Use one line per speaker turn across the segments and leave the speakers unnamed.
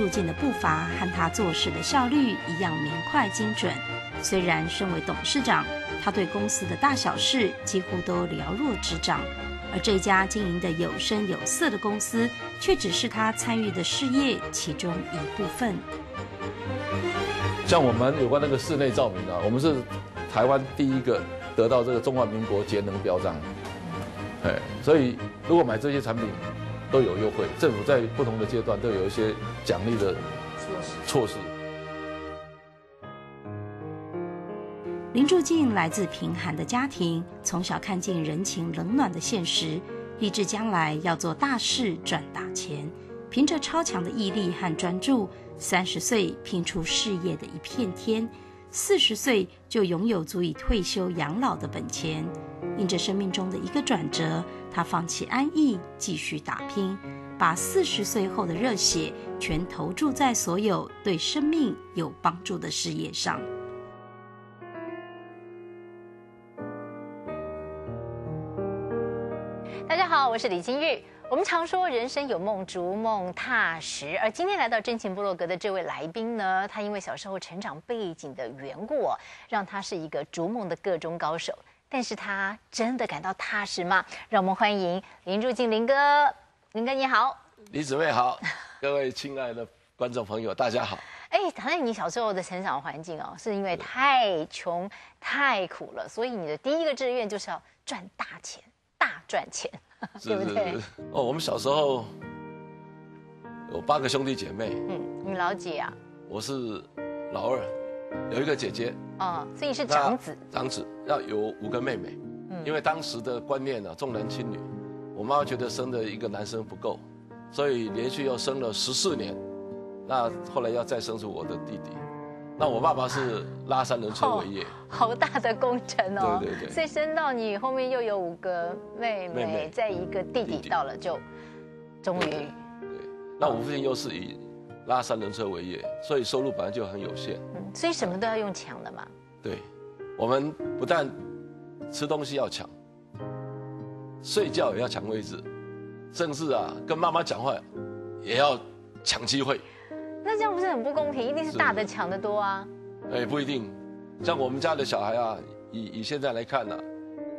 室，林柱进的步伐和他做事的效率一样明快精准。虽然身为董事长，他对公司的大小事几乎都了若指掌，而这家经营的有声有色的公司，却只是他参与的事业其中一部分。
像我们有关那个室内照明啊，我们是台湾第一个得到这个中华民国节能标章，哎，所以如果买这些产品都有优惠，政府在不同的阶段都有一些奖励的措施。
林柱进来自贫寒的家庭，从小看尽人情冷暖的现实，立志将来要做大事赚大钱，凭着超强的毅力和专注。三十岁拼出事业的一片天，四十岁就拥有足以退休养老的本钱。因着生命中的一个转折，他放弃安逸，继续打拼，把四十岁后的热血全投注在所有对生命有帮助的事业上。
大家好，我是李金玉。我们常说人生有梦，逐梦踏实。而今天来到真情部落格的这位来宾呢，他因为小时候成长背景的缘故，让他是一个逐梦的各中高手。但是他真的感到踏实吗？让我们欢迎林柱进林哥。林哥你好，
李姊妹好，各位亲爱的观众朋友大家好。
哎，谈谈你小时候的成长环境哦，是因为太穷太苦了，所以你的第一个志愿就是要赚大钱，大赚钱。对不对？
哦，我们小时候有八个兄弟姐妹。
嗯，你老几啊？
我是老二，有一个姐姐。
哦，所以是长子。
长子要有五个妹妹。嗯，因为当时的观念呢，重男轻女，我妈妈觉得生的一个男生不够，所以连续又生了十四年。那后来要再生出我的弟弟。那我爸爸是拉三轮车为业，
好大的工程
哦。对对对。
所以生到你后面又有五个妹妹，再一个弟弟到了就，终于。对。
那我父亲又是以拉三轮车为业，所以收入本来就很有限。
嗯。所以什么都要用抢的嘛。
对。我们不但吃东西要抢，睡觉也要抢位置，甚至啊跟妈妈讲话也要抢机会。
那这样不是很不公平？一定是大的抢的多啊！
哎，不一定，像我们家的小孩啊，以以现在来看呢，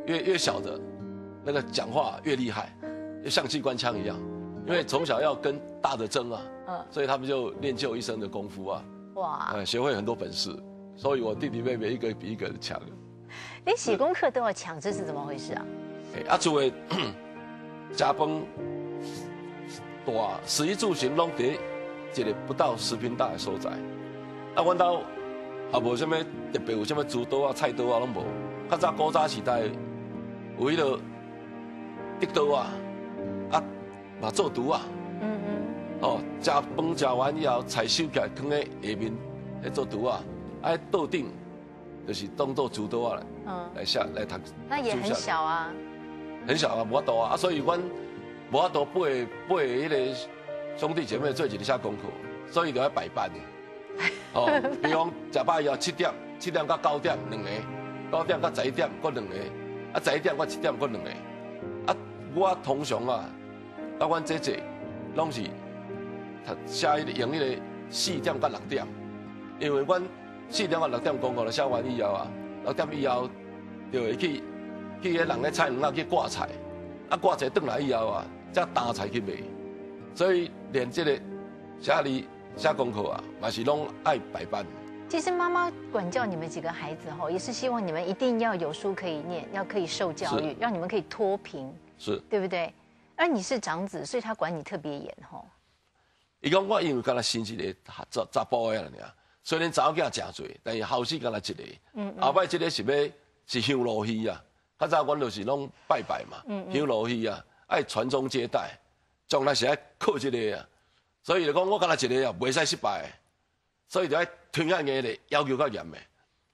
越越小的，那个讲话越厉害，就像机关枪一样，因为从小要跟大的争啊，嗯，所以他们就练就一身的功夫啊，哇，呃，学会很多本事，所以我弟弟妹妹一个比一个强。
连写功课都要抢，这是怎么回事啊？
哎，阿祖的家崩大，食衣住行拢得。一个不到十平大的所在，啊，阮兜也无什么特别，有什么猪刀啊、菜刀啊，拢无。较早古早时代，有迄个竹刀啊，啊，嘛做毒啊。嗯嗯。哦，食饭食完以后，菜收起来放在下面迄做桌啊，啊，桌顶就是当做主桌啊来来下来读。
那也很小啊。
很小啊，无法度啊，啊，所以阮无法度背背迄个。兄弟姐妹做一日下功课，所以就要摆班的。哦，比方食饱以后七点，七点到九点两个，九点到十一点各两个，啊十一点到七点各两个。啊，我通常啊，啊阮姐姐拢是他下一个用迄个四点到六点，因为阮四点到六点功课了写完以后啊，六点以后就会去去迄人咧菜园啊去挂菜，啊挂菜转来以后啊，再打菜去卖。所以连这个家里下功课啊，嘛是拢爱摆班。
其实妈妈管教你们几个孩子吼，也是希望你们一定要有书可以念，要可以受教育，让你们可以脱贫，
是，
对不对？而你是长子，所以他管你特别严吼。
伊讲我因为跟他生一个查查甫的了尔，虽然查某囝真侪，但是后生跟他一个。嗯后摆一个是要是香炉戏啊，较早阮就是拢拜拜嘛，香炉戏啊，爱传宗接代。将来是爱靠一个啊，所以就讲我干那一个啊，袂使失败，所以就爱推下硬的，要求较严的，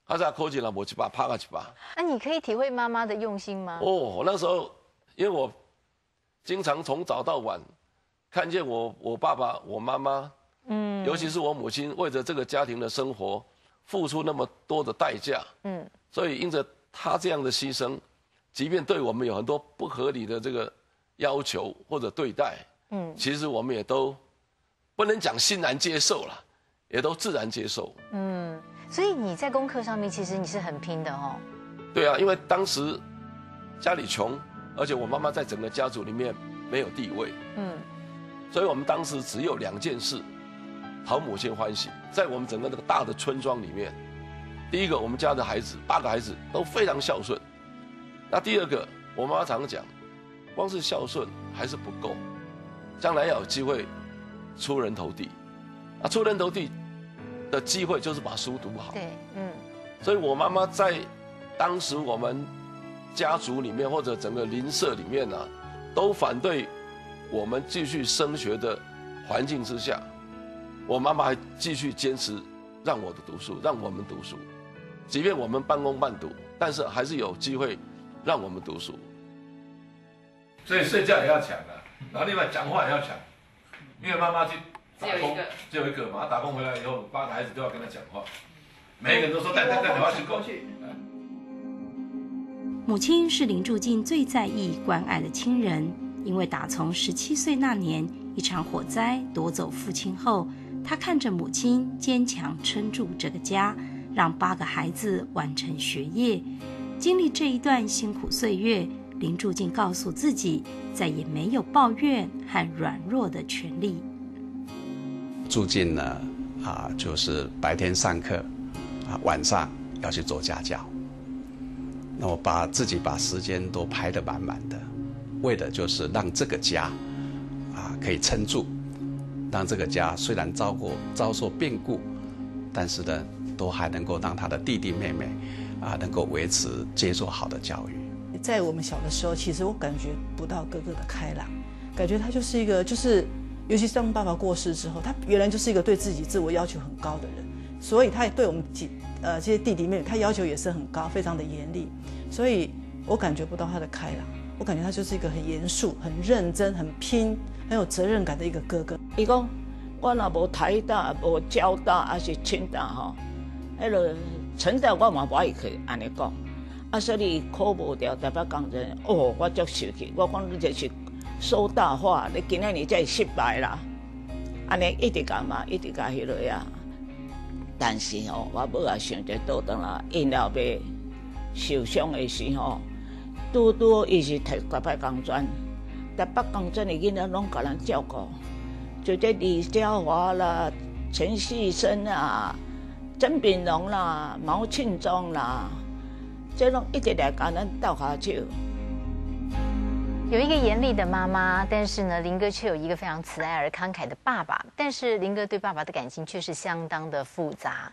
啊再考一了无一百，拍个一百。
啊，你可以体会妈妈的用心吗？
哦，那时候因为我经常从早到晚看见我我爸爸我妈妈，嗯，尤其是我母亲为着这个家庭的生活付出那么多的代价，嗯，所以因着他这样的牺牲，即便对我们有很多不合理的这个。要求或者对待，嗯，其实我们也都不能讲欣然接受了，也都自然接受。
嗯，所以你在功课上面其实你是很拼的哦。
对啊，因为当时家里穷，而且我妈妈在整个家族里面没有地位，嗯，所以我们当时只有两件事讨母亲欢喜，在我们整个那个大的村庄里面，第一个我们家的孩子八个孩子都非常孝顺，那第二个我妈妈常讲，光是孝顺还是不够，将来要有机会出人头地，啊，出人头地的机会就是把书读好，
对，嗯，
所以我妈妈在。当时我们家族里面或者整个邻舍里面呢，都反对我们继续升学的环境之下，我妈妈还继续坚持让我的读书，让我们读书，即便我们半工半读，但是还是有机会让我们读书。
所以睡觉也要抢啊，然后另外讲话也要抢，因为妈妈去打工，只有一个嘛，打工回来以后，八个孩子都要跟她讲话，每一个人都说带带带电话去过。去。
母亲是林柱进最在意、关爱的亲人，因为打从十七岁那年一场火灾夺走父亲后，他看着母亲坚强撑住这个家，让八个孩子完成学业。经历这一段辛苦岁月，林柱进告诉自己，再也没有抱怨和软弱的权利。
住进呢，啊，就是白天上课，啊，晚上要去做家教。那我把自己把时间都排得满满的，为的就是让这个家，啊，可以撑住，让这个家虽然遭过遭受变故，但是呢，都还能够让他的弟弟妹妹，啊，能够维持接受好的教育。
在我们小的时候，其实我感觉不到哥哥的开朗，感觉他就是一个，就是尤其是当爸爸过世之后，他原来就是一个对自己自我要求很高的人，所以他也对我们几。呃，这些弟弟妹妹，他要求也是很高，非常的严厉，所以我感觉不到他的开朗，我感觉他就是一个很严肃、很认真、很拼、很有责任感的一个哥哥。
伊讲，我若无台大、无交大，还是清大吼，迄个成大我嘛不爱去安尼讲。啊，所以考无掉台北工人，哦，我足受气。我讲你这是说大话，你今仔日才失败啦。安尼一直讲嘛，一直讲迄落呀。但是吼，我母也想着倒转来，因老爸受伤的时候，拄拄伊是台台北工专，台北工专的囡仔拢甲人照顾，就这李家华啦、陈旭生啊、曾炳荣啦、毛庆忠啦，这拢一直来甲咱斗下手。
有一个严厉的妈妈，但是呢，林哥却有一个非常慈爱而慷慨的爸爸。但是林哥对爸爸的感情却是相当的复杂。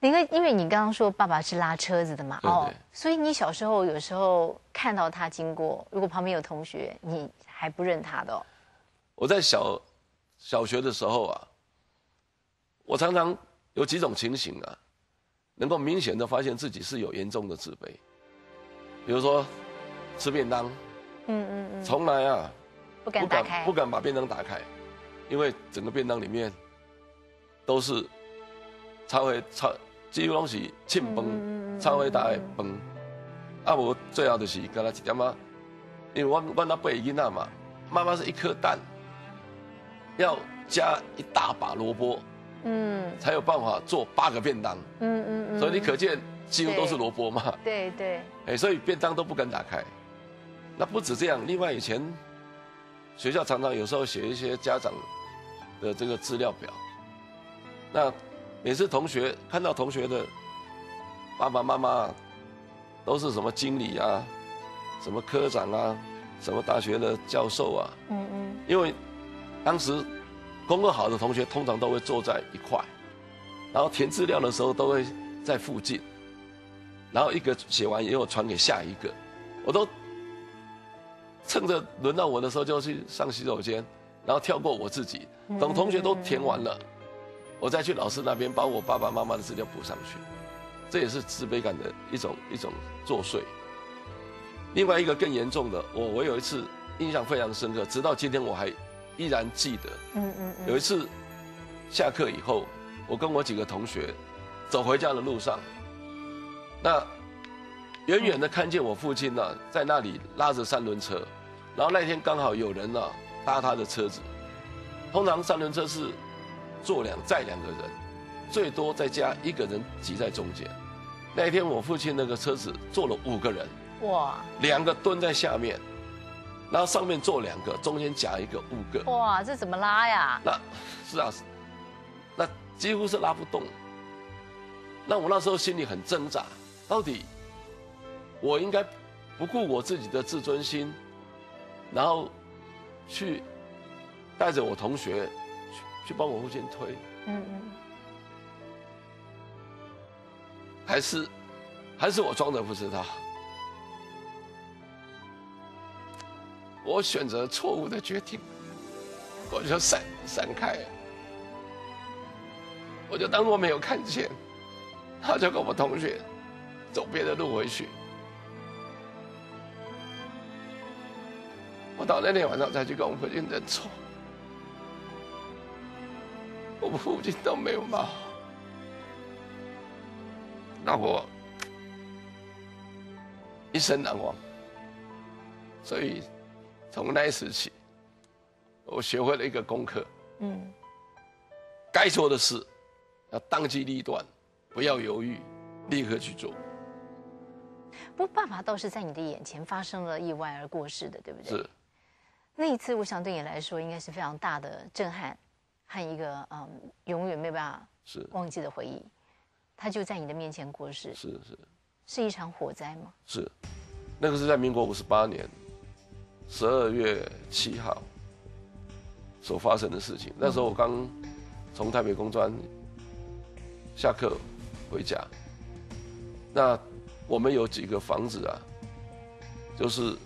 林哥，因为你刚刚说爸爸是拉车子的嘛，
哦，
所以你小时候有时候看到他经过，如果旁边有同学，你还不认他的哦。
我在小小学的时候啊，我常常有几种情形啊，能够明显的发现自己是有严重的自卑。比如说吃便当。嗯嗯嗯，从来啊，
不敢打开，
不敢把便当打开，因为整个便当里面都是他会超几乎拢是庆崩，超会大的崩。啊，我最好的是跟他一点啊，因为我我那背囡仔嘛，妈妈是一颗蛋，要加一大把萝卜，嗯，才有办法做八个便当，嗯嗯嗯，所以你可见几乎都是萝卜嘛，
对对，
哎，所以便当都不敢打开。那不止这样，另外以前学校常常有时候写一些家长的这个资料表，那每次同学看到同学的爸爸妈妈都是什么经理啊，什么科长啊，什么大学的教授啊，嗯嗯，因为当时功课好的同学通常都会坐在一块，然后填资料的时候都会在附近，然后一个写完以后传给下一个，我都。趁着轮到我的时候，就去上洗手间，然后跳过我自己，等同学都填完了，我再去老师那边把我爸爸妈妈的资料补上去。这也是自卑感的一种一种作祟。另外一个更严重的，我我有一次印象非常深刻，直到今天我还依然记得。嗯嗯嗯。有一次下课以后，我跟我几个同学走回家的路上，那远远的看见我父亲呢，在那里拉着三轮车。然后那天刚好有人呢搭他的车子，通常三轮车是坐两载两个人，最多再加一个人挤在中间。那一天我父亲那个车子坐了五个人，哇，两个蹲在下面，然后上面坐两个，中间夹一个，五个。
哇，这怎么拉呀？
那，是啊，那几乎是拉不动。那我那时候心里很挣扎，到底我应该不顾我自己的自尊心，然后去带着我同学去去帮我父亲推，嗯嗯，还是还是我装的不知道，我选择错误的决定，我就闪闪开，我就当做没有看见。他就跟我同学走别的路回去。我到那天晚上才去跟我父亲认错，我们父亲都没有骂，让我一生难忘。所以从那时起，我学会了一个功课：嗯，该做的事要当机立断。不要犹豫，立刻去做。
不过爸爸倒是在你的眼前发生了意外而过世的，对不对？
是。
那一次，我想对你来说应该是非常大的震撼和一个嗯永远没办法是忘记的回忆。他就在你的面前过世。
是是。
是一场火灾吗？
是。那个是在民国五十八年十二月七号所发生的事情。那时候我刚从台北工专下课。回家，那我们有几个房子啊，就是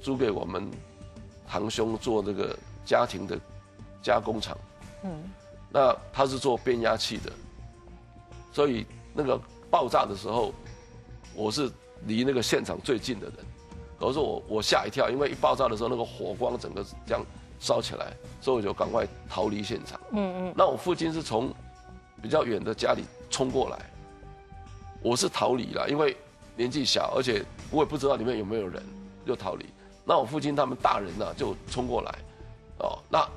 租给我们堂兄做那个家庭的加工厂。嗯，那他是做变压器的，所以那个爆炸的时候，我是离那个现场最近的人。可是我我吓一跳，因为一爆炸的时候，那个火光整个这样烧起来，所以我就赶快逃离现场。嗯嗯。那我父亲是从比较远的家里。冲过来，我是逃离了，因为年纪小，而且我也不知道里面有没有人，就逃离。那我父亲他们大人呢，就冲过来，哦，那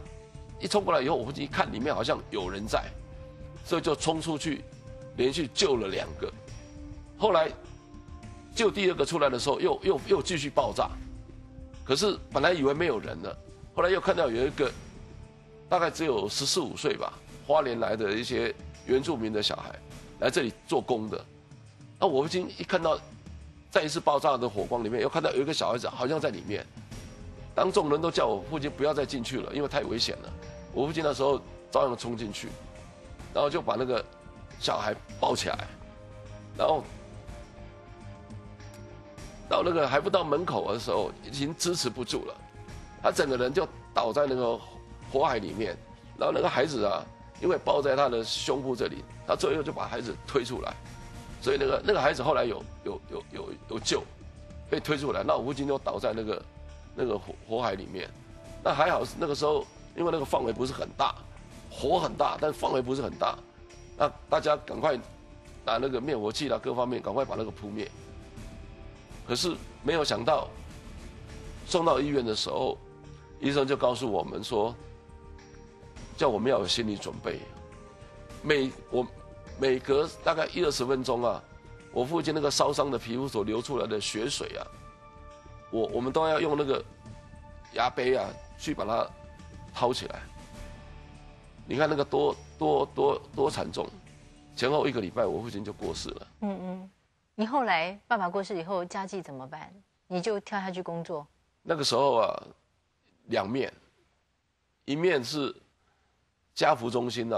一冲过来以后，我父亲一看里面好像有人在，所以就冲出去，连续救了两个。后来救第二个出来的时候，又又又继续爆炸，可是本来以为没有人了，后来又看到有一个大概只有十四五岁吧，花莲来的一些原住民的小孩。来这里做工的，那我父亲一看到再一次爆炸的火光里面，又看到有一个小孩子好像在里面，当众人都叫我父亲不要再进去了，因为太危险了。我父亲那时候照样冲进去，然后就把那个小孩抱起来，然后到那个还不到门口的时候，已经支持不住了，他整个人就倒在那个火海里面，然后那个孩子啊。因为抱在他的胸部这里，他最后就把孩子推出来，所以那个那个孩子后来有有有有有救，被推出来，那我父亲就倒在那个那个火火海里面，那还好那个时候，因为那个范围不是很大，火很大，但范围不是很大，那大家赶快拿那个灭火器啦，各方面赶快把那个扑灭。可是没有想到，送到医院的时候，医生就告诉我们说。叫我们要有心理准备，每我每隔大概一二十分钟啊，我父亲那个烧伤的皮肤所流出来的血水啊，我我们都要用那个牙杯啊去把它掏起来。你看那个多多多多惨重，前后一个礼拜我父亲就过世了。嗯嗯，
你后来爸爸过世以后家计怎么办？你就跳下去工作？
那个时候啊，两面，一面是。家福中心呐，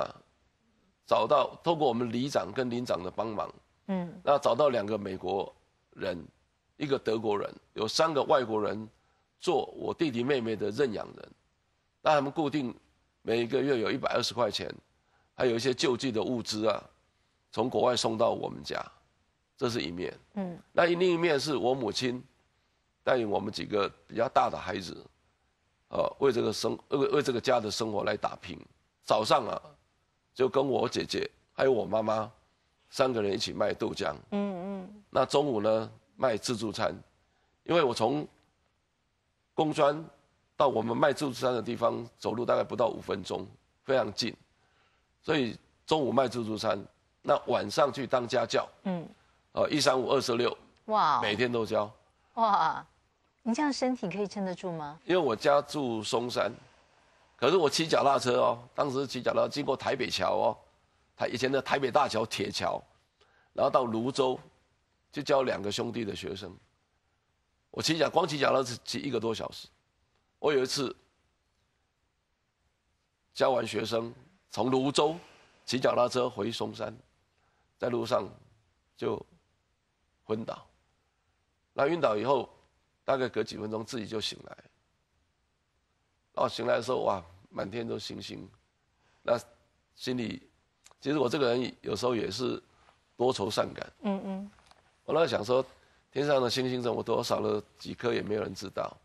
找到透过我们里长跟邻长的帮忙，嗯，那找到两个美国人，一个德国人，有三个外国人做我弟弟妹妹的认养人，那他们固定每一个月有一百二十块钱，还有一些救济的物资啊，从国外送到我们家，这是一面，嗯，那另一面是我母亲带领我们几个比较大的孩子，呃，为这个生为为这个家的生活来打拼。早上啊，就跟我姐姐还有我妈妈三个人一起卖豆浆。嗯嗯。那中午呢，卖自助餐，因为我从工专到我们卖自助餐的地方走路大概不到五分钟，非常近。所以中午卖自助餐，那晚上去当家教。嗯。呃，一三五二十六。哇。每天都教。哇。
你这样身体可以撑得住吗？
因为我家住松山，可是我骑脚踏车哦，当时骑脚踏经过台北桥哦，台以前的台北大桥铁桥，然后到泸州，就教两个兄弟的学生。我骑脚光骑脚踏车骑一个多小时。我有一次教完学生，从泸州骑脚踏车回松山，在路上就昏倒，那晕倒以后。大概隔几分钟自己就醒来，哦，醒来的时候哇，满天都星星，那心里其实我这个人有时候也是多愁善感。嗯嗯，我那想说，天上的星星这么多，少了几颗也没有人知道，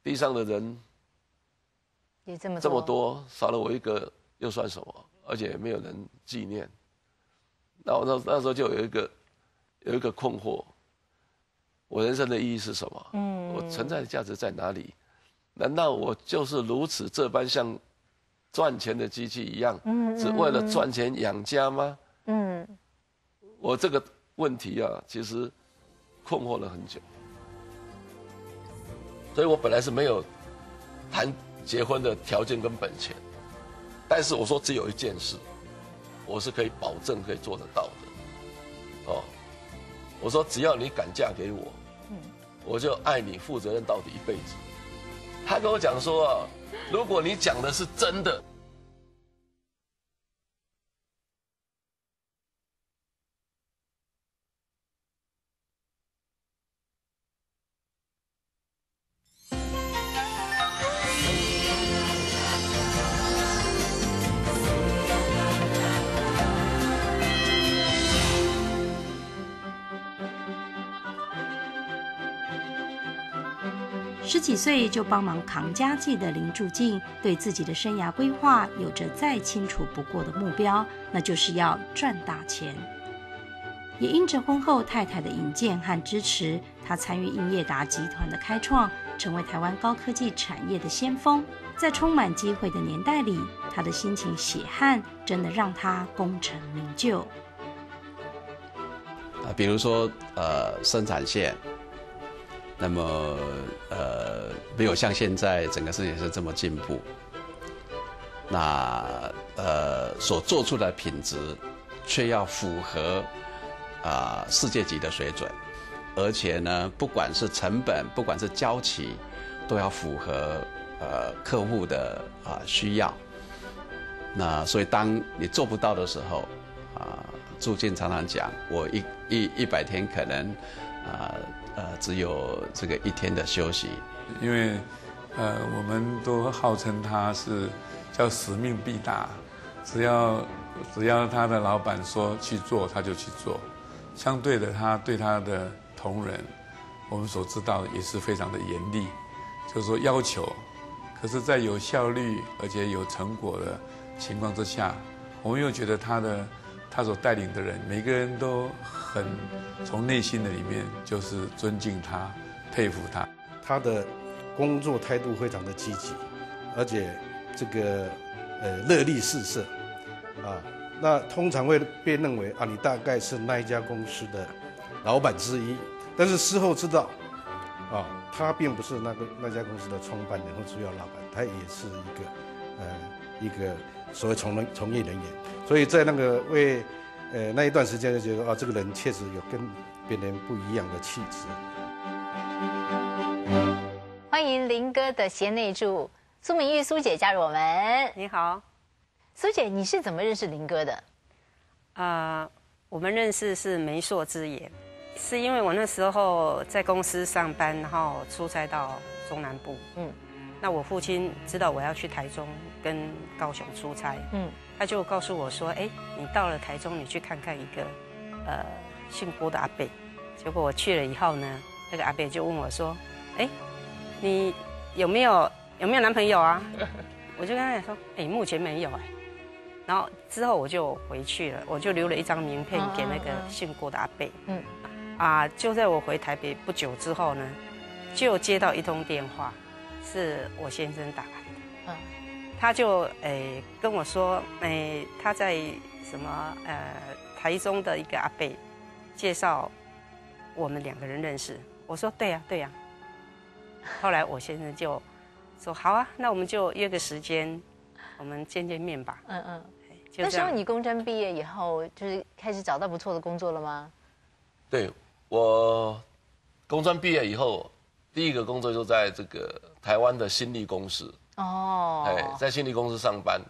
地上的人
也这么
这么多，少了我一个又算什么？而且也没有人纪念。那我那那时候就有一个有一个困惑。我人生的意义是什么？嗯，我存在的价值在哪里？难道我就是如此这般像赚钱的机器一样，只为了赚钱养家吗？嗯，我这个问题啊，其实困惑了很久。所以我本来是没有谈结婚的条件跟本钱，但是我说只有一件事，我是可以保证可以做得到的。哦，我说只要你敢嫁给我。我就爱你，负责任到底一辈子。他跟我讲说，如果你讲的是真的。
几岁就帮忙扛家计的林柱敬，对自己的生涯规划有着再清楚不过的目标，那就是要赚大钱。也因着婚后太太的引荐和支持，他参与英业达集团的开创，成为台湾高科技产业的先锋。在充满机会的年代里，他的辛勤血汗真的让他功成名就。
啊，比如说呃，生产线。那么，呃，没有像现在整个世界是这么进步。那呃，所做出的品质，却要符合啊世界级的水准，而且呢，不管是成本，不管是交期，都要符合呃客户的啊需要。那所以，当你做不到的时候，啊，朱建常常讲，我一一一百天可能啊。呃，只有这个一天的休息，
因为，呃，我们都号称他是叫使命必达，只要只要他的老板说去做，他就去做。相对的，他对他的同仁，我们所知道也是非常的严厉，就是说要求。可是，在有效率而且有成果的情况之下，我们又觉得他的。他所带领的人，每个人都很从内心的里面就是尊敬他、佩服他。
他的工作态度非常的积极，而且这个呃热力四射啊。那通常会被认为啊，你大概是那一家公司的老板之一。但是事后知道啊，他并不是那个那家公司的创办人或主要老板，他也是一个呃一个所谓从人从业人员。所以在那个为，呃那一段时间就觉得啊，这个人确实有跟别人不一样的气质。
欢迎林哥的贤内助苏明玉苏姐加入我们。
你好，
苏姐，你是怎么认识林哥的？
啊，我们认识是媒妁之言，是因为我那时候在公司上班，然后出差到中南部。嗯，那我父亲知道我要去台中跟高雄出差。嗯。他就告诉我说：“哎，你到了台中，你去看看一个，呃，姓郭的阿伯。”结果我去了以后呢，那个阿伯就问我说：“哎，你有没有有没有男朋友啊？” 我就跟他讲说：“哎，目前没有哎。”然后之后我就回去了，我就留了一张名片给那个姓郭的阿伯。嗯。啊，就在我回台北不久之后呢，就接到一通电话，是我先生打来的。嗯，他就诶跟我说，诶他在什么呃台中的一个阿伯介绍我们两个人认识。我说对呀对呀。后来我先生就说好啊，那我们就约个时间，我们见见面吧。嗯嗯。
那时候你工专毕业以后，就是开始找到不错的工作了吗？
对，我工专毕业以后，第一个工作就在这个台湾的新力公司。哦。哎，在新力公司上班。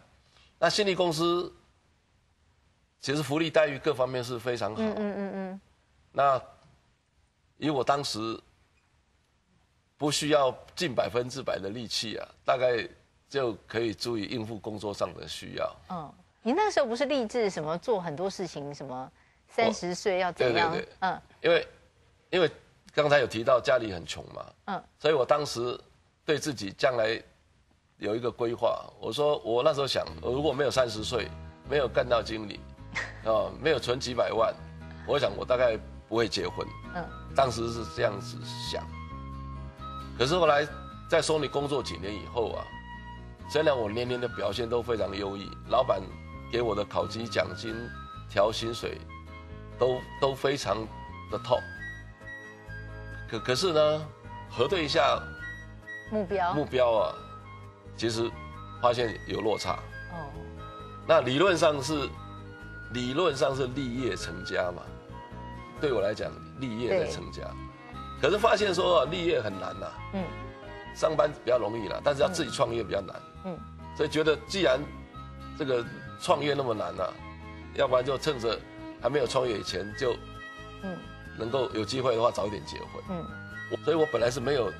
那新力公司其实福利待遇各方面是非常好。嗯嗯嗯嗯。那以我当时不需要尽百分之百的力气啊，大概就可以足以应付工作上的需要。嗯。
你那个时候不是立志什么做很多事情，什么三十岁要怎样？
嗯，因为因为刚才有提到家里很穷嘛，嗯，所以我当时对自己将来有一个规划。我说我那时候想，我如果没有三十岁，没有干到经理，啊，没有存几百万，我想我大概不会结婚。嗯，当时是这样子想。可是后来在索尼工作几年以后啊，虽然我年年的表现都非常优异，老板。给我的考级奖金、调薪水，都都非常的 top。可可是呢，核对一下
目标
目标啊，其实发现有落差。哦。那理论上是理论上是立业成家嘛？对我来讲，立业在成家。可是发现说啊立业很难呐。嗯。上班比较容易了，但是要自己创业比较难。嗯。所以觉得既然这个。创业那么难呐，要不然就趁着还没有创业以前就，嗯，能够有机会的话早一点结婚。嗯，所以我本来是没有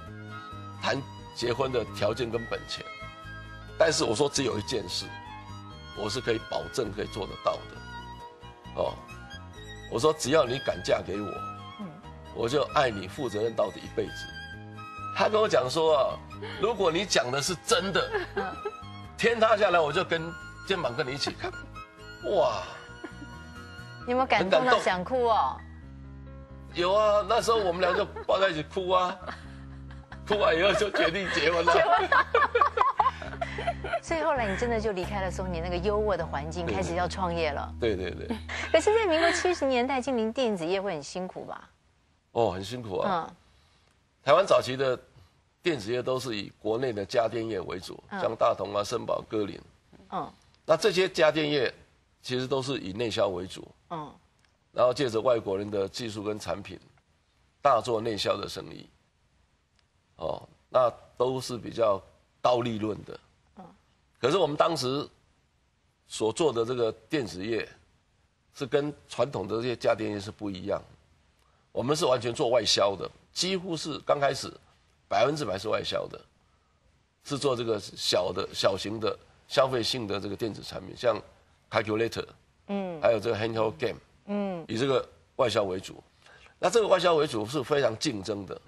谈结婚的条件跟本钱，但是我说只有一件事，我是可以保证可以做得到的。哦，我说只要你敢嫁给我，嗯，我就爱你负责任到底一辈子。他跟我讲说啊，如果你讲的是真的，天塌下来我就跟。肩膀跟你一起看，哇！
有没有感动到想哭哦？
有啊，那时候我们俩就抱在一起哭啊，哭完以后就决定结婚了。
所以后来你真的就离开了松尼那个优渥的环境，开始要创业了。
对对对。
可是，在民国七十年代经营电子业会很辛苦吧？
哦，很辛苦啊。嗯。台湾早期的电子业都是以国内的家电业为主，像大同啊、森宝、歌林。嗯。那这些家电业其实都是以内销为主，嗯，然后借着外国人的技术跟产品，大做内销的生意，哦，那都是比较高利润的，嗯，可是我们当时所做的这个电子业，是跟传统的这些家电业是不一样，我们是完全做外销的，几乎是刚开始百分之百是外销的，是做这个小的小型的。消费性的这个电子产品，像 calculator，嗯，还有这个 handheld game，嗯，以这个外销为主。那这个外销为主是非常竞争的，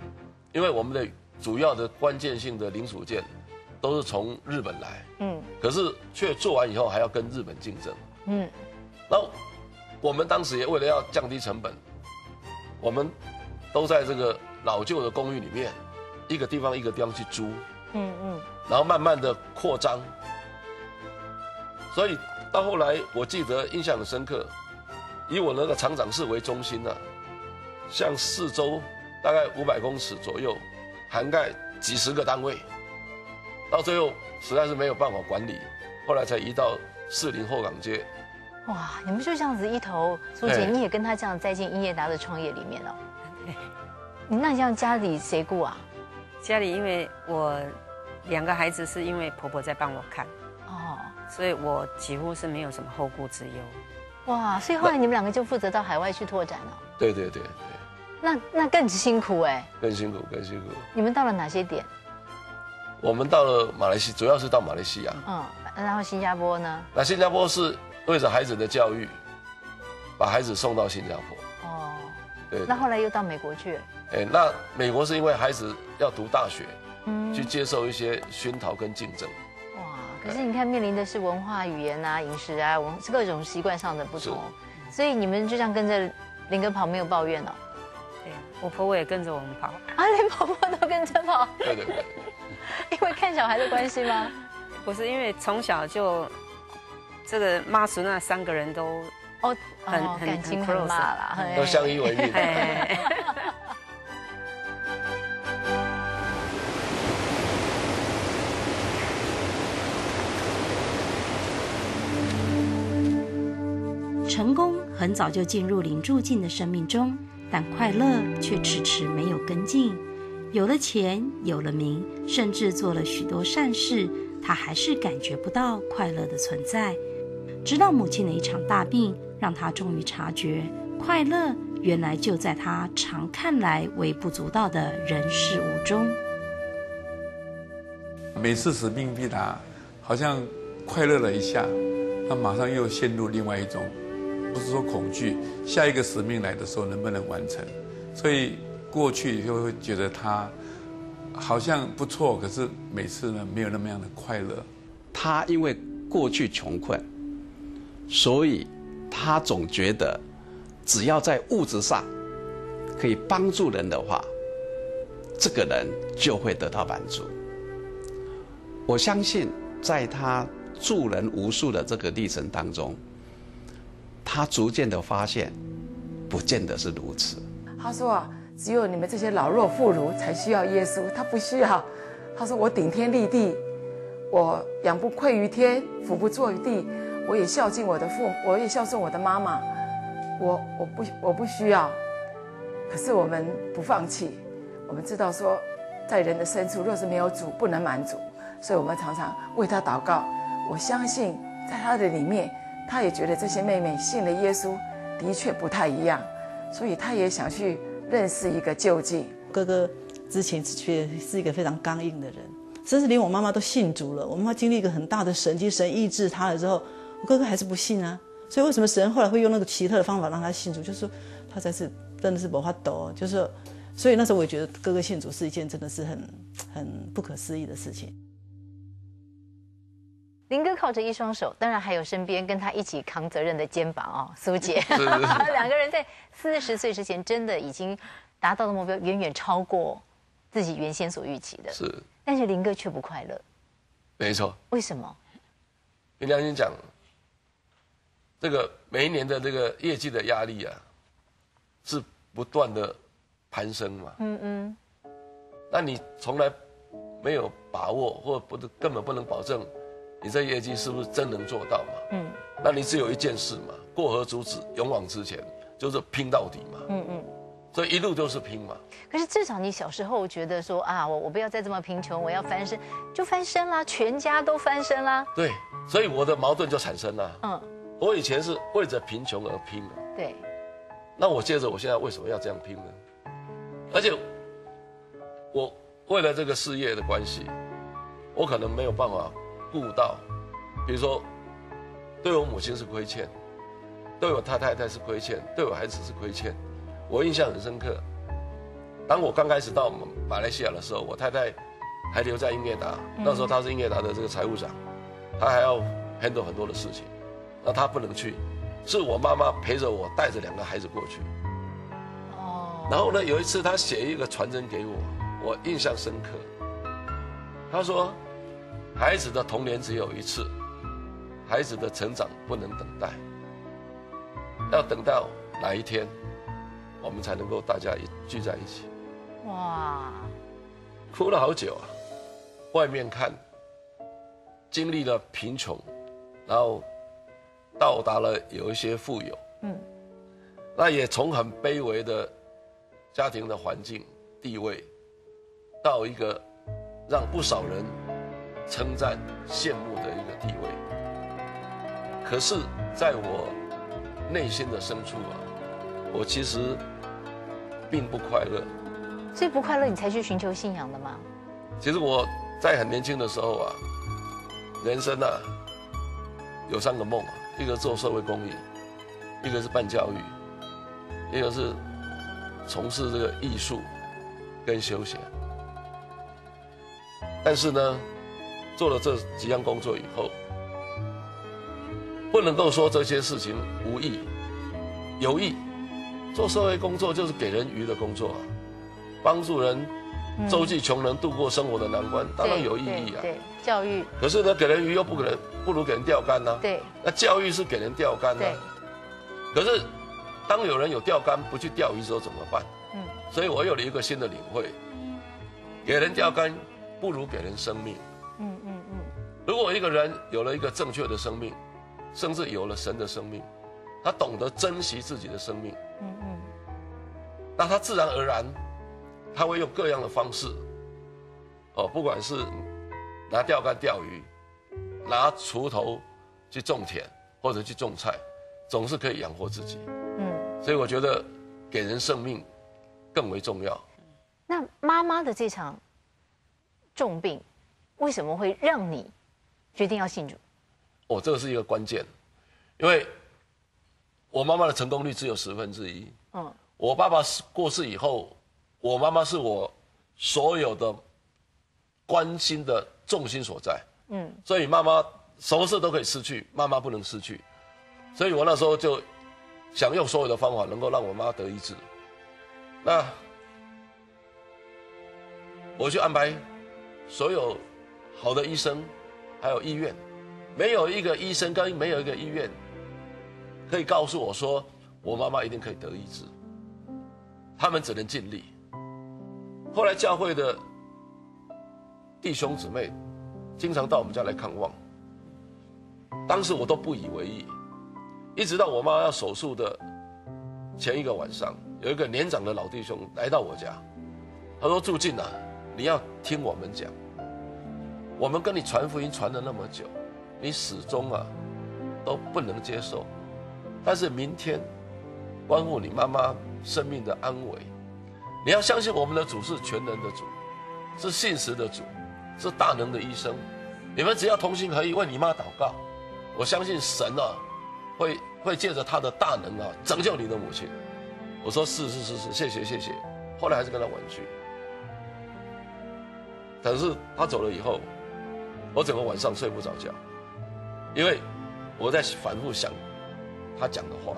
因为我们的主要的关键性的零组件都是从日本来，嗯，可是却做完以后还要跟日本竞争，嗯。那我们当时也为了要降低成本，我们都在这个老旧的公寓里面，一个地方一个地方去租，嗯嗯，然后慢慢的扩张。所以到后来，我记得印象很深刻，以我那个厂长室为中心呢，向四周大概五百公尺左右，涵盖几十个单位，到最后实在是没有办法管理，后来才移到四林后港街。
哇，你们就这样子一头，苏姐你也跟他这样栽进英业达的创业里面了。你那这样家里谁顾啊？
家里因为我两个孩子是因为婆婆在帮我看。哦所以我几乎是没有什么后顾之忧，
哇！所以后来你们两个就负责到海外去拓展了。
对对对对。
那那更辛苦哎。
更辛苦，更辛苦。
你们到了哪些点？
我们到了马来西亚，主要是到马来西亚。嗯，
然后新加坡呢？
那新加坡是为着孩子的教育，把孩子送到新加坡。哦。
对。那后来又到美国去？
哎，那美国是因为孩子要读大学，嗯，去接受一些熏陶跟竞争。
可是你看，面临的是文化、语言啊、饮食啊，文各种习惯上的不同，所以你们就这样跟着林哥跑，没有抱怨哦。
对，我婆婆也跟着我们跑
啊，连婆婆都跟着跑。
对对对。
因看小孩的关系吗？
不是，因为从小就这个妈叔那三个人都
哦
很
哦
很
感情很
close
啦，
都相依为命。
成功很早就进入林柱进的生命中，但快乐却迟迟没有跟进。有了钱，有了名，甚至做了许多善事，他还是感觉不到快乐的存在。直到母亲的一场大病，让他终于察觉，快乐原来就在他常看来微不足道的人事物中。
每次使命必达，好像快乐了一下，他马上又陷入另外一种，不是说恐惧，下一个使命来的时候能不能完成？所以过去就会觉得他好像不错，可是每次呢没有那么样的快乐。
他因为过去穷困，所以他总觉得只要在物质上可以帮助人的话，这个人就会得到满足。我相信，在他助人无数的这个历程当中，他逐渐的发现，不见得是如此。
他说啊，只有你们这些老弱妇孺才需要耶稣，他不需要。他说我顶天立地，我仰不愧于天，俯不怍于地，我也孝敬我的父，我也孝顺我的妈妈，我我不我不需要。可是我们不放弃，我们知道说，在人的深处若是没有主，不能满足，所以我们常常为他祷告。我相信在他的里面，他也觉得这些妹妹信了耶稣的确不太一样，所以他也想去认识一个救济。
哥哥之前是却是一个非常刚硬的人，甚至连我妈妈都信主了。我妈妈经历一个很大的神迹，神医治她了之后，我哥哥还是不信啊。所以为什么神后来会用那个奇特的方法让他信主？就是说他才是真的是无法抖，就是所以那时候我也觉得哥哥信主是一件真的是很很不可思议的事情。
林哥靠着一双手，当然还有身边跟他一起扛责任的肩膀哦，苏姐，
是是是
两个人在四十岁之前真的已经达到的目标远远超过自己原先所预期的，
是，
但是林哥却不快乐，
没错。
为什么？
凭良心讲，这个每一年的这个业绩的压力啊，是不断的攀升嘛。
嗯嗯，
那你从来没有把握，或不根本不能保证你这业绩是不是真能做到嘛？
嗯
那你只有一件事嘛，过河卒子，勇往直前，就是拼到底嘛。
嗯嗯。
所以一路都是拼嘛。
可是至少你小时候觉得说啊，我我不要再这么贫穷，我要翻身，就翻身啦，全家都翻身啦。
对，所以我的矛盾就产生了。
嗯，
我以前是为着贫穷而拼的，
对，
那我接着我现在为什么要这样拼呢？而且我为了这个事业的关系，我可能没有办法顾到，比如说对我母亲是亏欠，对我太太太是亏欠，对我孩子是亏欠。我印象很深刻，当我刚开始到马来西亚的时候，我太太还留在英业达，那时候她是英业达的这个财务长，她还要 handle 很多的事情，那她不能去，是我妈妈陪着我带着两个孩子过去。
哦，
然后呢，有一次她写一个传真给我，我印象深刻。她说：“孩子的童年只有一次，孩子的成长不能等待，要等到哪一天，我们才能够大家一聚在一起。”
哇，
哭了好久啊！外面看，经历了贫穷，然后到达了有一些富有，
嗯，
那也从很卑微的家庭的环境地位，到一个让不少人称赞羡慕的一个地位。可是，在我内心的深处啊，我其实并不快乐。
所以不快乐你才去寻求信仰的吗？
其实我在很年轻的时候啊，人生啊有三个梦啊，一个做社会公益，一个是办教育，一个是从事这个艺术跟休闲。但是呢，做了这几样工作以后，不能够说这些事情无益，有益。做社会工作就是给人鱼的工作啊，帮助人周济穷人度过生活的难关，当然有意义啊。
对，教育。
可是呢，给人鱼又不可能不如给人钓竿呢。
对。
那教育是给人钓竿呢。可是，当有人有钓竿不去钓鱼的时候怎么办？嗯。所以我有了一个新的领会：给人钓竿不如给人生命。嗯嗯嗯。如果一个人有了一个正确的生命，甚至有了神的生命，他懂得珍惜自己的生命。嗯嗯。那他自然而然。他会用各样的方式，哦，不管是拿钓竿钓鱼，拿锄头去种田或者去种菜，总是可以养活自己。嗯，所以我觉得给人生命更为重要。
那妈妈的这场重病，为什么会让你决定要信主？
哦，这个是一个关键，因为我妈妈的成功率只有十分之一。嗯，我爸爸过世以后。我妈妈是我所有的关心的重心所在，嗯，所以妈妈什么事都可以失去，妈妈不能失去，所以我那时候就想用所有的方法能够让我妈得医治。那我去安排所有好的医生，还有医院，没有一个医生跟没有一个医院可以告诉我说我妈妈一定可以得医治，他们只能尽力。后来教会的弟兄姊妹经常到我们家来看望，当时我都不以为意，一直到我妈要手术的前一个晚上，有一个年长的老弟兄来到我家，他说：“住进啊，你要听我们讲，我们跟你传福音传了那么久，你始终啊都不能接受，但是明天关乎你妈妈生命的安危。”你要相信我们的主是全能的主，是信实的主，是大能的医生。你们只要同心合意为你妈祷告，我相信神啊，会会借着他的大能啊拯救你的母亲。我说是是是是，谢谢谢谢。后来还是跟他婉拒。可是他走了以后，我整个晚上睡不着觉，因为我在反复想他讲的话。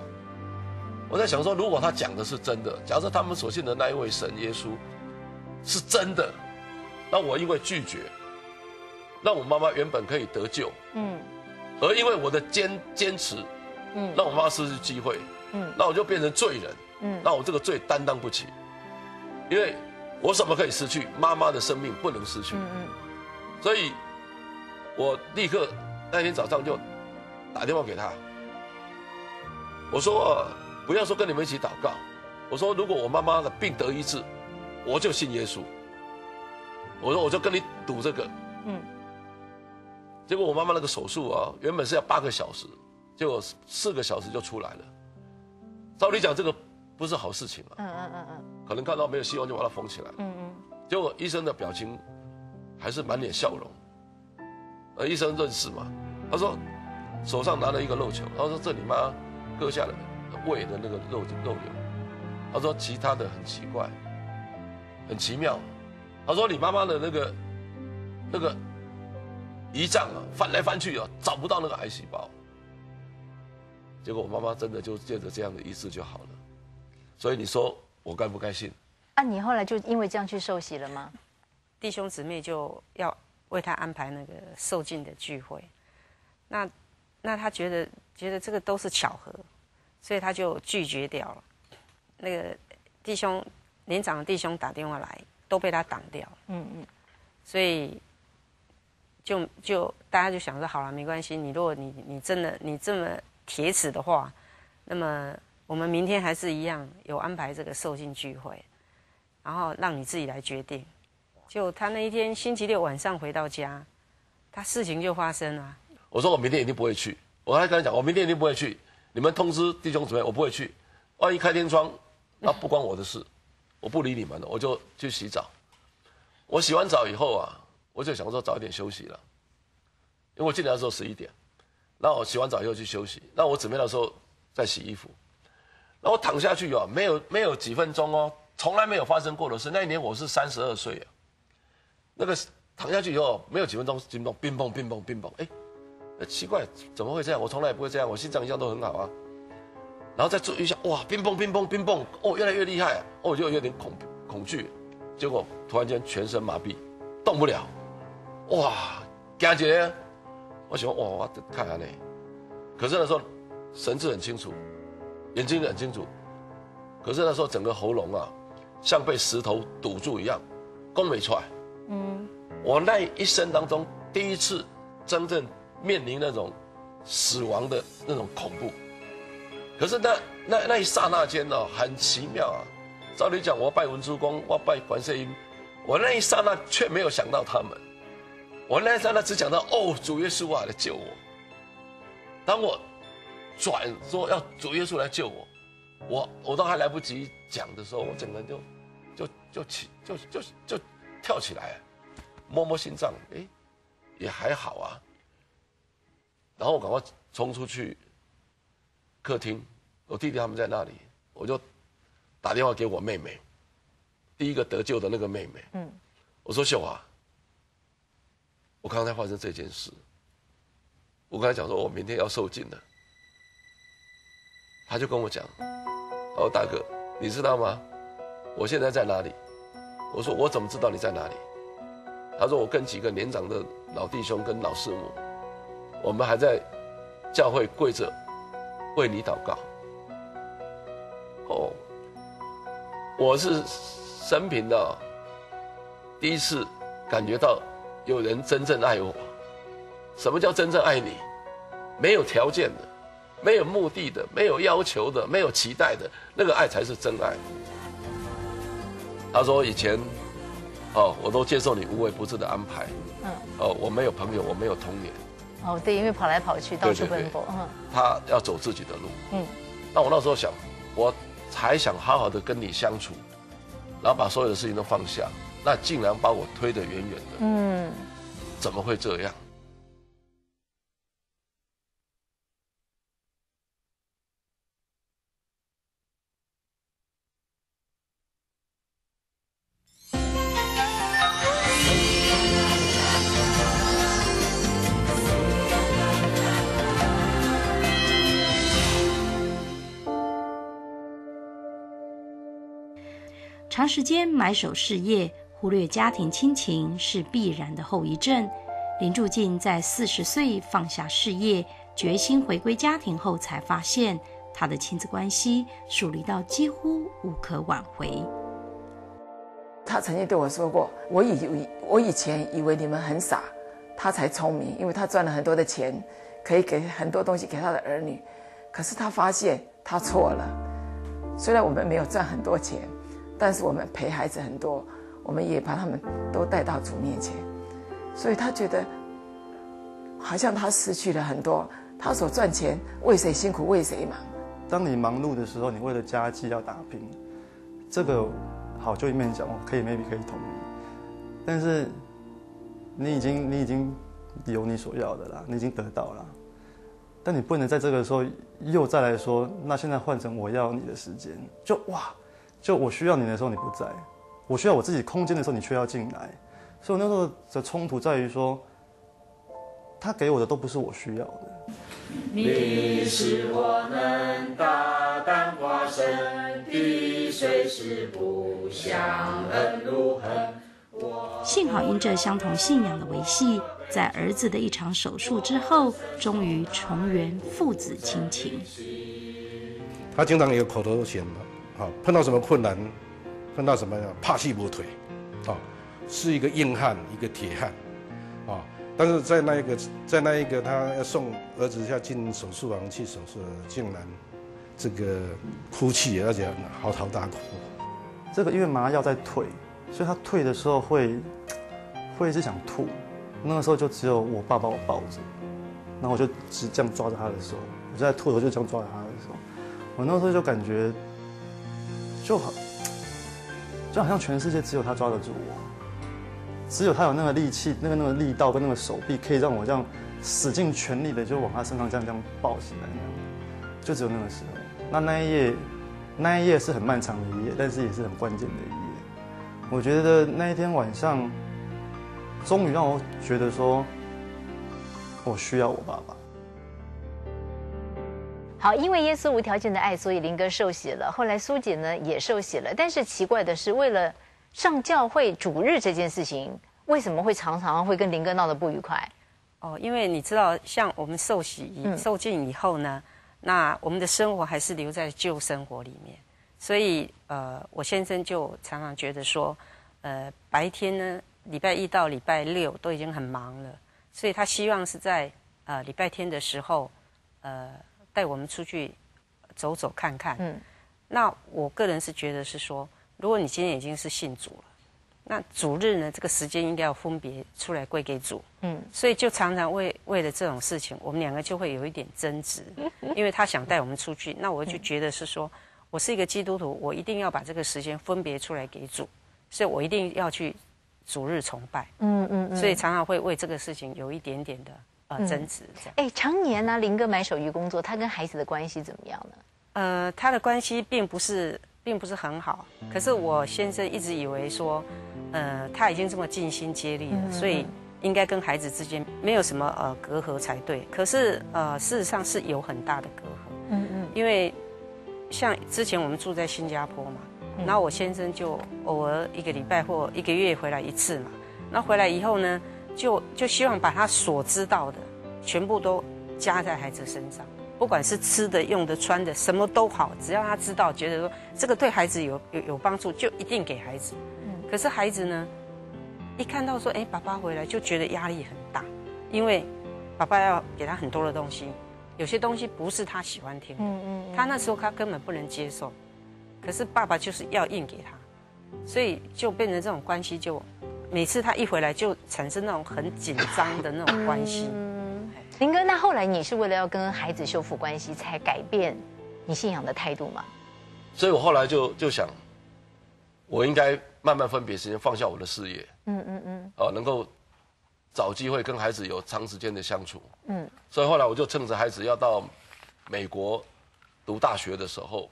我在想说，如果他讲的是真的，假设他们所信的那一位神耶稣是真的，那我因为拒绝，让我妈妈原本可以得救，嗯，而因为我的坚坚持，嗯，让我妈妈失去机会，嗯，那我就变成罪人，嗯，那我这个罪担当不起，因为我什么可以失去，妈妈的生命不能失去，嗯嗯，所以，我立刻那天早上就打电话给他，我说。不要说跟你们一起祷告，我说如果我妈妈的病得医治，我就信耶稣。我说我就跟你赌这个，嗯。结果我妈妈那个手术啊，原本是要八个小时，结果四个小时就出来了。照理讲这个不是好事情嘛，嗯嗯嗯嗯，可能看到没有希望就把它缝起来，嗯嗯。结果医生的表情还是满脸笑容，呃，医生认识嘛，他说手上拿了一个肉球，他说这你妈割下来。胃的那个肉肉瘤，他说其他的很奇怪，很奇妙。他说你妈妈的那个那个胰脏啊，翻来翻去啊，找不到那个癌细胞。结果我妈妈真的就借着这样的医治就好了。所以你说我该不该信？
啊，你后来就因为这样去受洗了吗？
弟兄姊妹就要为他安排那个受尽的聚会。那那他觉得觉得这个都是巧合。所以他就拒绝掉了，那个弟兄年长的弟兄打电话来，都被他挡掉。嗯嗯，所以就就大家就想说，好了，没关系。你如果你你真的你这么铁齿的话，那么我们明天还是一样有安排这个受尽聚会，然后让你自己来决定。就他那一天星期六晚上回到家，他事情就发生了。
我说我明天一定不会去，我还跟他讲，我明天一定不会去。你们通知弟兄姊妹，我不会去。万一开天窗，那不关我的事，我不理你们了，我就去洗澡。我洗完澡以后啊，我就想说早一点休息了，因为我进来的时候十一点。那我洗完澡以后去休息。那我准备的时候在洗衣服。那我躺下去啊，没有没有几分钟哦，从来没有发生过的事。那一年我是三十二岁啊。那个躺下去以后没有几分钟，惊动，乒乓乒乓乒乓，哎。奇怪，怎么会这样？我从来也不会这样，我心脏一向都很好啊。然后再注意一下，哇，乒乓乒乓乒乓，哦，越来越厉害，哦，就有点恐恐惧。结果突然间全身麻痹，动不了，哇，感觉我想哇，我看看呢，可是那时候神志很清楚，眼睛很清楚，可是那时候整个喉咙啊，像被石头堵住一样，供没出来。我那一生当中第一次真正面临那种死亡的那种恐怖，可是那那那一刹那间呢，很奇妙啊。照理讲，我拜文殊公，我拜观世音，我那一刹那却没有想到他们，我那一刹那只想到哦，主耶稣啊，来救我。当我转说要主耶稣来救我，我我都还来不及讲的时候，我整个人就就就起就就就跳起来了，摸摸心脏，哎，也还好啊。然后我赶快冲出去客厅，我弟弟他们在那里，我就打电话给我妹妹，第一个得救的那个妹妹。嗯，我说秀华，我刚才发生这件事，我跟他讲说我明天要受尽了，他就跟我讲，哦大哥，你知道吗？我现在在哪里？我说我怎么知道你在哪里？他说我跟几个年长的老弟兄跟老师母，我们还在教会跪着为你祷告。哦，我是生平的第一次感觉到有人真正爱我。什么叫真正爱你？没有条件的，没有目的的，没有要求的，没有期待的，那个爱才是真爱。他说以前。哦，我都接受你无微不至的安排。嗯。哦，我没有朋友，我没有童年。
哦，对，因为跑来跑去，到处奔波。嗯。
他要走自己的路。嗯。那我那时候想，我才想好好的跟你相处，然后把所有的事情都放下，那竟然把我推得远远的。嗯。怎么会这样？
长时间埋首事业，忽略家庭亲情是必然的后遗症。林柱进在四十岁放下事业，决心回归家庭后，才发现他的亲子关系疏离到几乎无可挽回。
他曾经对我说过：“我以为我以前以为你们很傻，他才聪明，因为他赚了很多的钱，可以给很多东西给他的儿女。可是他发现他错了，虽然我们没有赚很多钱。”但是我们陪孩子很多，我们也把他们都带到主面前，所以他觉得好像他失去了很多。他所赚钱为谁辛苦为谁忙？
当你忙碌的时候，你为了家计要打拼，这个好就一面讲我，可以 maybe 可以同意。但是你已经你已经有你所要的了，你已经得到了，但你不能在这个时候又再来说，那现在换成我要你的时间，就哇。就我需要你的时候你不在，我需要我自己空间的时候你却要进来，所以那时候的冲突在于说，他给我的都不是我需要的。你是我能大胆化身的，
随时不相恩如恨。幸好因这相同信仰的维系，在儿子的一场手术之后，终于重圆父子亲情。
他经常有口头禅嘛。啊，碰到什么困难，碰到什么怕气不腿，啊，是一个硬汉，一个铁汉，啊，但是在那一个，在那一个他要送儿子要进手术房去手术，竟然这个哭泣，而且嚎啕大哭。
这个因为麻药在退，所以他退的时候会会是想吐，那个时候就只有我爸把我抱着，然后我就只这样抓着他的手，我在吐的时候就这样抓着他的手，我那时候就感觉。就好，就好像全世界只有他抓得住我，只有他有那个力气、那个那个力道跟那个手臂，可以让我这样使尽全力的就往他身上这样这样抱起来那样，就只有那个时候。那那一夜，那一夜是很漫长的一夜，但是也是很关键的一夜。我觉得那一天晚上，终于让我觉得说，我需要我爸爸。
好，因为耶稣无条件的爱，所以林哥受洗了。后来苏姐呢也受洗了。但是奇怪的是，为了上教会主日这件事情，为什么会常常会跟林哥闹得不愉快？
哦，因为你知道，像我们受洗、受浸以后呢，那我们的生活还是留在旧生活里面，所以呃，我先生就常常觉得说，呃，白天呢，礼拜一到礼拜六都已经很忙了，所以他希望是在呃礼拜天的时候，呃，带我们出去走走看看。嗯，那我个人是觉得是说，如果你今天已经是信主了。那主日呢？这个时间应该要分别出来归给主。嗯，所以就常常为为了这种事情，我们两个就会有一点争执。因为他想带我们出去，那我就觉得是说，我是一个基督徒，我一定要把这个时间分别出来给主，所以我一定要去主日崇拜。嗯嗯，所以常常会为这个事情有一点点的呃争执。这样。
哎，常年呢，林哥买手艺工作，他跟孩子的关系怎么样呢？
呃，他的关系并不是。并不是很好，可是我先生一直以为说，呃，他已经这么尽心竭力了，所以应该跟孩子之间没有什么呃隔阂才对。可是呃，事实上是有很大的隔阂。嗯嗯。因为像之前我们住在新加坡嘛，然后我先生就偶尔一个礼拜或一个月回来一次嘛，那回来以后呢，就就希望把他所知道的全部都加在孩子身上。不管是吃的、用的、穿的，什么都好，只要他知道，觉得说这个对孩子有有有帮助，就一定给孩子。嗯。可是孩子呢，一看到说，哎，爸爸回来，就觉得压力很大，因为爸爸要给他很多的东西，有些东西不是他喜欢听。嗯嗯。他那时候他根本不能接受，可是爸爸就是要硬给他，所以就变成这种关系，就每次他一回来就产生那种很紧张的那种关系。
林哥，那后来你是为了要跟孩子修复关系，才改变你信仰的态度吗？
所以我后来就就想，我应该慢慢分别时间，放下我的事业。嗯嗯嗯。哦，能够找机会跟孩子有长时间的相处。嗯。所以后来我就趁着孩子要到美国读大学的时候，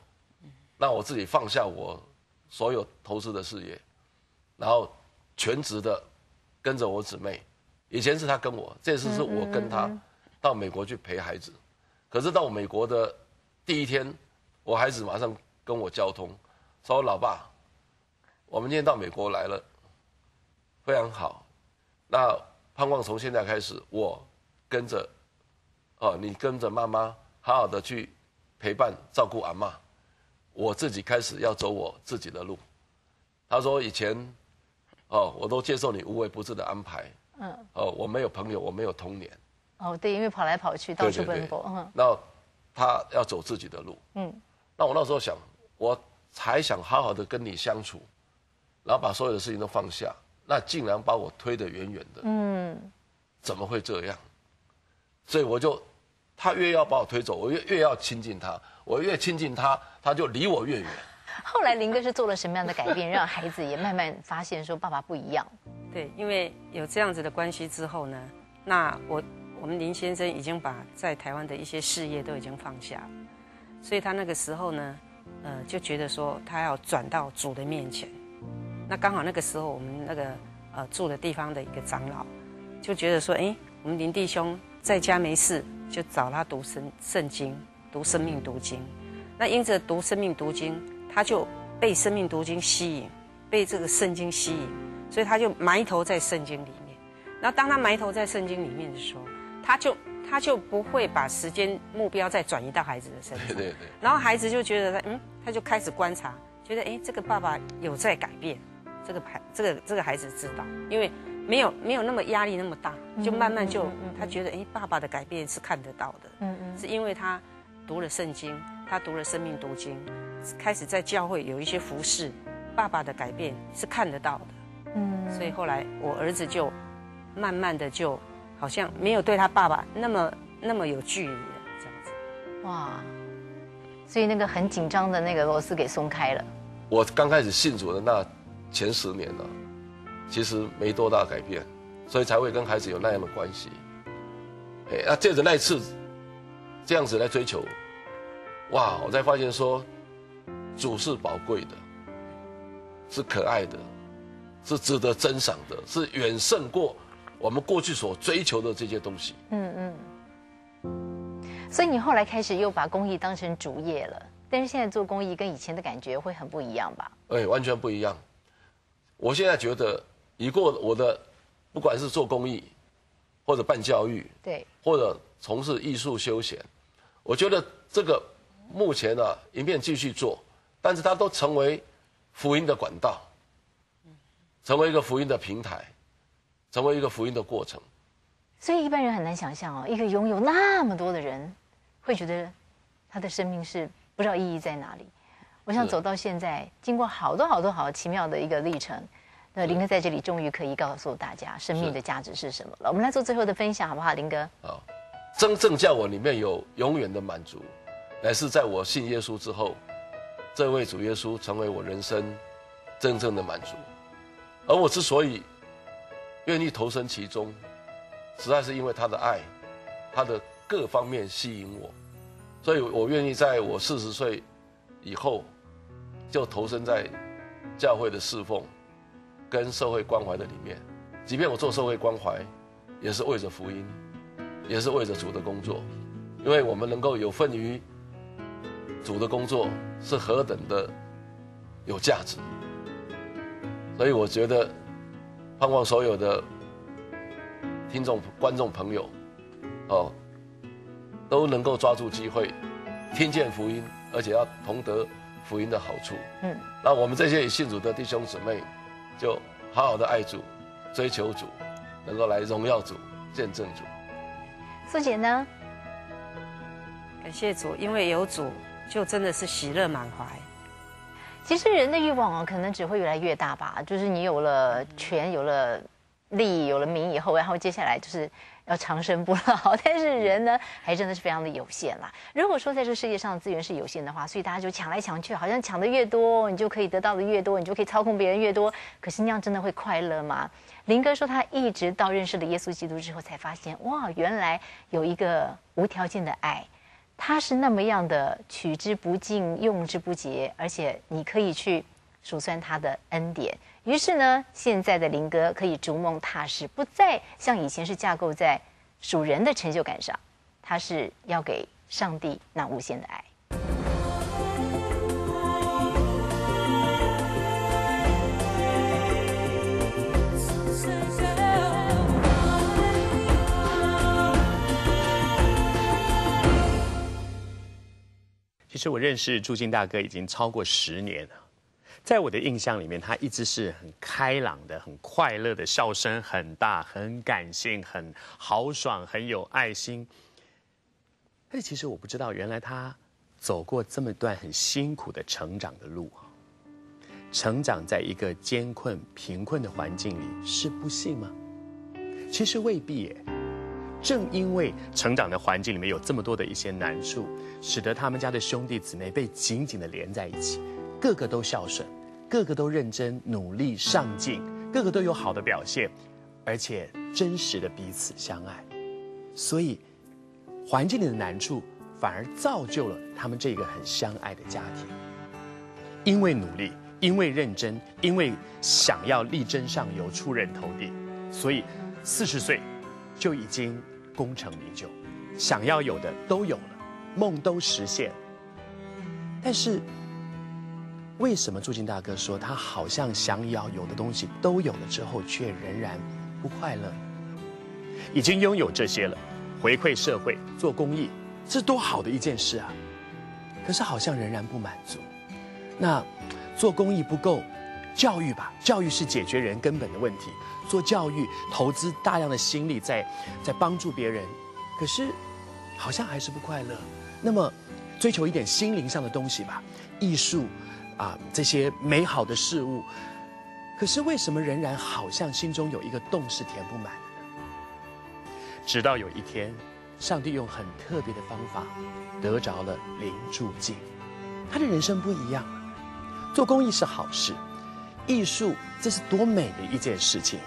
让我自己放下我所有投资的事业，然后全职的跟着我姊妹。以前是他跟我，这次是我跟他。到美国去陪孩子，可是到美国的第一天，我孩子马上跟我交通，说：“老爸，我们今天到美国来了，非常好。那盼望从现在开始，我跟着，哦，你跟着妈妈好好的去陪伴照顾阿妈，我自己开始要走我自己的路。”他说：“以前，哦，我都接受你无微不至的安排。嗯，哦，我没有朋友，我没有童年。”
哦，对，因为跑来跑去，到处奔波。
嗯，那他要走自己的路。嗯，那我那时候想，我才想好好的跟你相处，然后把所有的事情都放下，那竟然把我推得远远的。嗯，怎么会这样？所以我就，他越要把我推走，我越越要亲近他，我越亲近他，他就离我越远。
后来林哥是做了什么样的改变，让孩子也慢慢发现说爸爸不一样？
对，因为有这样子的关系之后呢，那我。我们林先生已经把在台湾的一些事业都已经放下，所以他那个时候呢，呃，就觉得说他要转到主的面前。那刚好那个时候，我们那个呃住的地方的一个长老就觉得说，哎，我们林弟兄在家没事，就找他读圣圣经，读生命读经。那因着读生命读经，他就被生命读经吸引，被这个圣经吸引，所以他就埋头在圣经里面。那当他埋头在圣经里面的时候，他就他就不会把时间目标再转移到孩子的身上，
对对对。
然后孩子就觉得他嗯，他就开始观察，觉得哎，这个爸爸有在改变，这个孩这个这个孩子知道，因为没有没有那么压力那么大，就慢慢就他觉得哎，爸爸的改变是看得到的，嗯嗯，是因为他读了圣经，他读了生命读经，开始在教会有一些服饰，爸爸的改变是看得到的，嗯，所以后来我儿子就慢慢的就。好像没有对他爸爸那么那么有距离了，这样子，哇！
所以那个很紧张的那个螺丝给松开了。
我刚开始信主的那前十年呢，其实没多大改变，所以才会跟孩子有那样的关系。哎，那借着那一次这样子来追求，哇！我才发现说，主是宝贵的，是可爱的，是值得珍赏的，是远胜过。我们过去所追求的这些东西，嗯
嗯，所以你后来开始又把公益当成主业了，但是现在做公益跟以前的感觉会很不一样吧？
哎，完全不一样。我现在觉得，以过我的，不管是做公益，或者办教育，
对，
或者从事艺术休闲，我觉得这个目前呢，一面继续做，但是它都成为福音的管道，成为一个福音的平台，成为一个福音的过程。
所以一般人很难想象哦，一个拥有那么多的人，会觉得他的生命是不知道意义在哪里。我想走到现在，经过好多好多好奇妙的一个历程，那林哥在这里终于可以告诉大家生命的价值是什么了。我们来做最后的分享，好不好，林哥？好，
真正叫我里面有永远的满足，乃是在我信耶稣之后，这位主耶稣成为我人生真正的满足。而我之所以愿意投身其中，实在是因为他的爱，他的各方面吸引我，所以我愿意在我四十岁以后。就投身在教会的侍奉跟社会关怀的里面，即便我做社会关怀，也是为着福音，也是为着主的工作，因为我们能够有份于主的工作，是何等的有价值。所以我觉得，盼望所有的听众、观众朋友，哦，都能够抓住机会，听见福音，而且要同得。福音的好处，嗯，那我们这些信主的弟兄姊妹，就好好的爱主，追求主，能够来荣耀主，见证主。
素姐呢？
感谢主，因为有主，就真的是喜乐满怀。
其实人的欲望哦，可能只会越来越大吧。就是你有了权，有了利，有了名以后，然后接下来就是。要长生不老，但是人呢，还真的是非常的有限啦。如果说在这世界上资源是有限的话，所以大家就抢来抢去，好像抢的越多，你就可以得到的越多，你就可以操控别人越多。可是那样真的会快乐吗？林哥说，他一直到认识了耶稣基督之后，才发现，哇，原来有一个无条件的爱，他是那么样的取之不尽、用之不竭，而且你可以去数算他的恩典。于是呢，现在的林哥可以逐梦踏实，不再像以前是架构在属人的成就感上，他是要给上帝那无限的爱。
其实我认识朱金大哥已经超过十年了。在我的印象里面，他一直是很开朗的、很快乐的，笑声很大、很感性、很豪爽、很有爱心。但其实我不知道，原来他走过这么段很辛苦的成长的路！成长在一个艰困、贫困的环境里，是不幸吗？其实未必耶。正因为成长的环境里面有这么多的一些难处，使得他们家的兄弟姊妹被紧紧的连在一起。个个都孝顺，个个都认真努力上进，个个都有好的表现，而且真实的彼此相爱，所以环境里的难处反而造就了他们这个很相爱的家庭。因为努力，因为认真，因为想要力争上游、出人头地，所以四十岁就已经功成名就，想要有的都有了，梦都实现。但是。为什么朱金大哥说他好像想要有的东西都有了之后，却仍然不快乐？已经拥有这些了，回馈社会、做公益，这多好的一件事啊！可是好像仍然不满足。那做公益不够，教育吧，教育是解决人根本的问题。做教育，投资大量的心力在在帮助别人，可是好像还是不快乐。那么追求一点心灵上的东西吧，艺术。啊，这些美好的事物，可是为什么仍然好像心中有一个洞是填不满的呢？直到有一天，上帝用很特别的方法得着了灵住境，他的人生不一样了。做公益是好事，艺术这是多美的一件事情，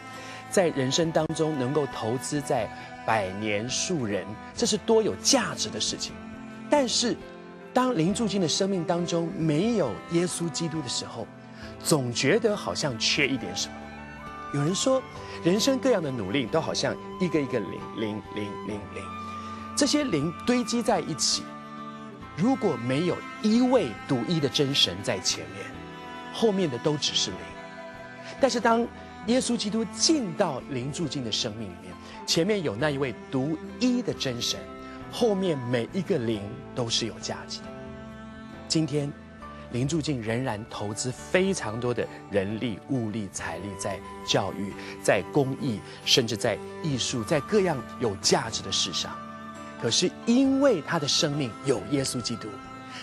在人生当中能够投资在百年树人，这是多有价值的事情。但是。当林住进的生命当中没有耶稣基督的时候，总觉得好像缺一点什么。有人说，人生各样的努力都好像一个一个零零零零零，这些零堆积在一起，如果没有一位独一的真神在前面，后面的都只是零。但是当耶稣基督进到灵住进的生命里面，前面有那一位独一的真神，后面每一个灵都是有价值的。今天。林住进仍然投资非常多的人力、物力、财力在教育、在公益，甚至在艺术，在各样有价值的事上。可是因为他的生命有耶稣基督，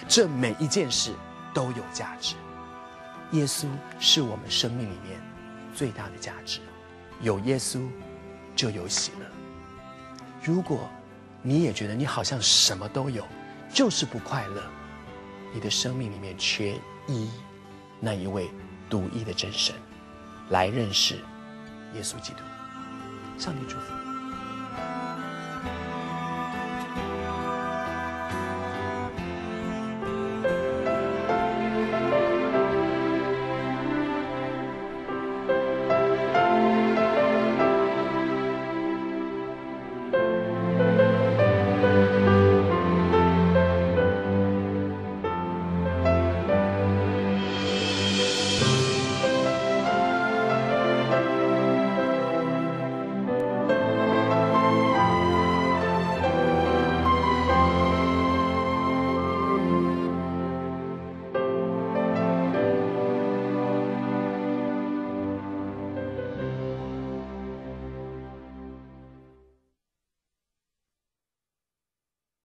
这每一件事都有价值。耶稣是我们生命里面最大的价值，有耶稣就有喜乐。如果你也觉得你好像什么都有，就是不快乐。你的生命里面缺一，那一位独一的真神，来认识耶稣基督。上帝祝福。